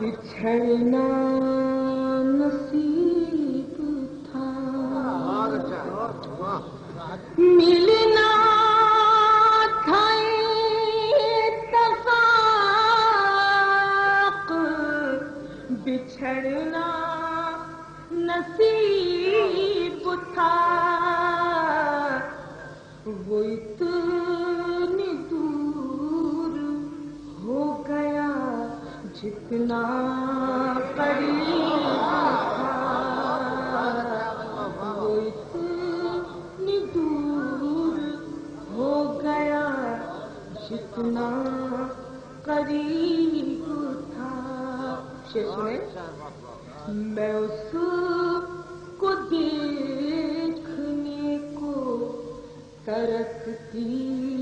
बिछड़ना नसीब था मिलना था बिछड़ना नसीब वो इतनी दूर हो गया जितना इतनी दूर हो गया जितना करीब था। सुने मैं उसको देखने तरसती ही